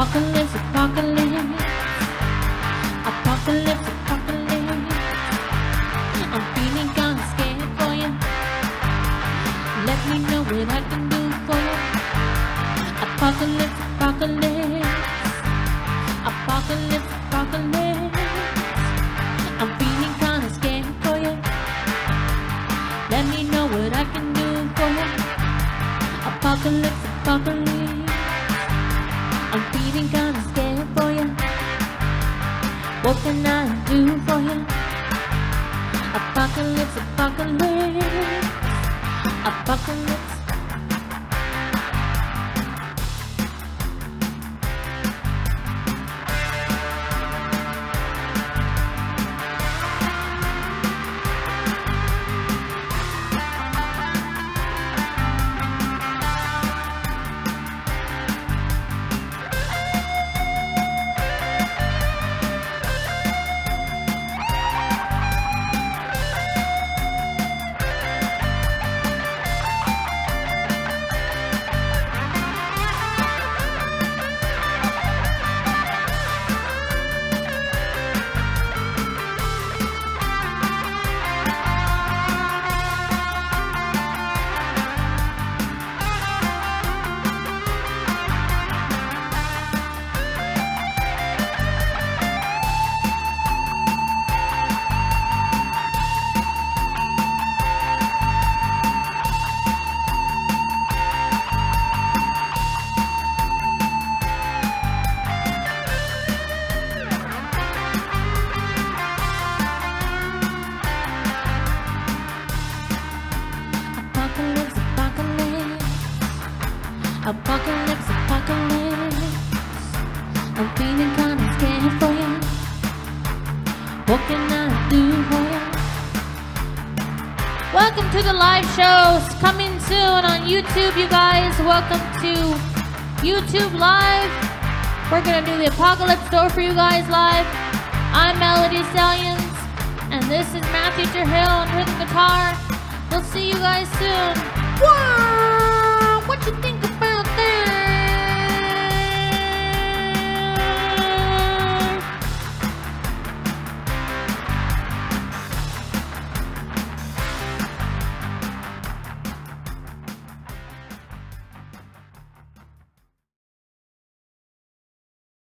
Apocalypse, apocalypse. Apocalypse, apocalypse. I'm feeling kinda scared for you. Let me know what I can do for you. Apocalypse, apocalypse. Apocalypse, apocalypse. I'm feeling kinda scared for you. Let me know what I can do for you. Apocalypse, apocalypse. I'm feeling kinda scared for you. What can I do for you? Apocalypse, apocalypse. Apocalypse. Apocalypse, apocalypse. I'm feeling kinda scared for you. What can I do for you? Welcome to the live shows coming soon on YouTube, you guys. Welcome to YouTube Live. We're gonna do the Apocalypse Store for you guys live. I'm Melody Stalians, and this is Matthew Terhill on rhythm guitar. We'll see you guys soon.